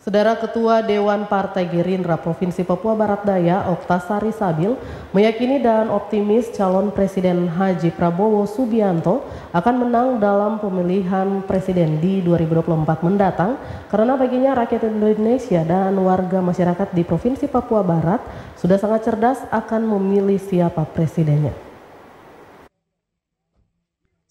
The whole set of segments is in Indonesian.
Saudara Ketua Dewan Partai Gerindra Provinsi Papua Barat Daya, Oktasari Sabil, meyakini dan optimis calon Presiden Haji Prabowo Subianto akan menang dalam pemilihan presiden di 2024 mendatang karena baginya rakyat Indonesia dan warga masyarakat di Provinsi Papua Barat sudah sangat cerdas akan memilih siapa presidennya.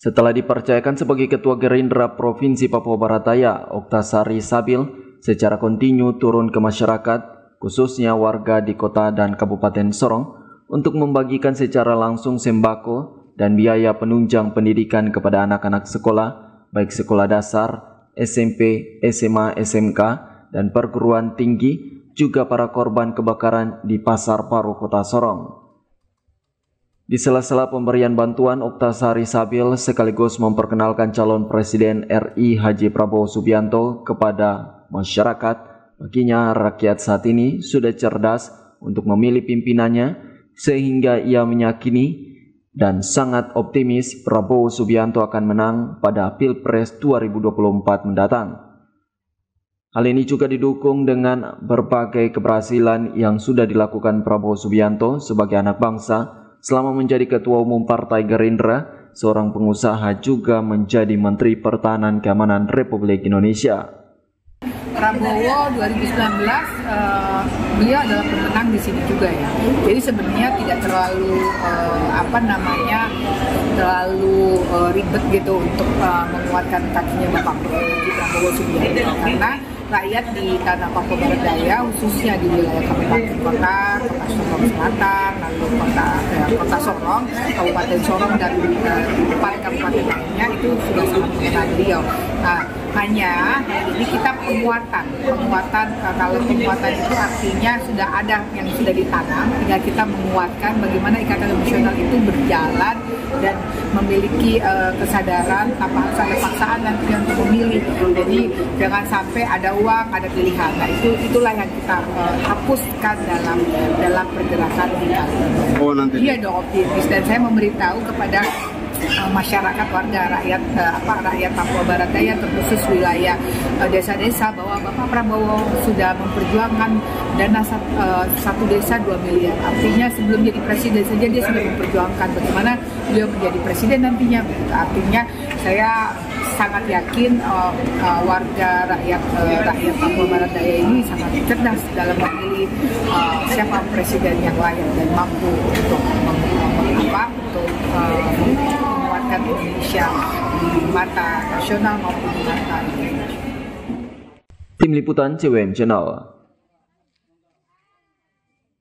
Setelah dipercayakan sebagai Ketua Gerindra Provinsi Papua Barat Daya, Oktasari Sabil secara kontinu turun ke masyarakat, khususnya warga di kota dan kabupaten Sorong, untuk membagikan secara langsung sembako dan biaya penunjang pendidikan kepada anak-anak sekolah, baik sekolah dasar, SMP, SMA, SMK, dan perguruan tinggi, juga para korban kebakaran di Pasar Paru Kota Sorong. Di sela-sela pemberian bantuan, Oktasari Sabil sekaligus memperkenalkan calon Presiden RI Haji Prabowo Subianto kepada masyarakat, baginya rakyat saat ini sudah cerdas untuk memilih pimpinannya sehingga ia meyakini dan sangat optimis Prabowo Subianto akan menang pada Pilpres 2024 mendatang. Hal ini juga didukung dengan berbagai keberhasilan yang sudah dilakukan Prabowo Subianto sebagai anak bangsa selama menjadi Ketua Umum Partai Gerindra, seorang pengusaha juga menjadi Menteri Pertahanan Keamanan Republik Indonesia. Prabowo 2019 uh, beliau adalah pemenang di sini juga ya. Jadi sebenarnya tidak terlalu uh, apa namanya terlalu uh, ribet gitu untuk uh, menguatkan kakinya Bapak Prabowo Subianto karena rakyat di tanah Papua Barat Daya khususnya di wilayah Kabupaten Kota, Kota Sorong Selatan, lalu Kota eh, Kota Sorong, Kabupaten Sorong dan empat uh, kabupaten lainnya itu sudah sangat mengenal beliau. Nah, hanya ini kita penguatan. Penguatan eh, kalau penguatan itu artinya sudah ada yang sudah ditanam tinggal kita menguatkan bagaimana ikatan emosional itu berjalan dan memiliki uh, kesadaran tanpa harus ada paksaan dan untuk memilih. Jadi jangan sampai ada uang ada pilihan. Nah itu itulah yang kita uh, hapuskan dalam dalam pergerakan kali oh, nanti. iya dong optimis. Dan saya memberitahu kepada uh, masyarakat warga rakyat uh, apa rakyat Papua Barat Daya terkhusus wilayah eh, desa-desa bahwa Bapak Prabowo sudah memperjuangkan dana sat, satu desa 2 miliar. Artinya sebelum jadi presiden saja dia sudah memperjuangkan bagaimana beliau menjadi presiden nantinya. Artinya saya sangat yakin uh, uh, warga rakyat uh, rakyat Papua Barat Daya ini sangat cerdas dalam memilih uh, siapa presiden yang layak dan mampu untuk apa untuk Indonesia di mata nasional maupun di mata. Tim Liputan CWM Channel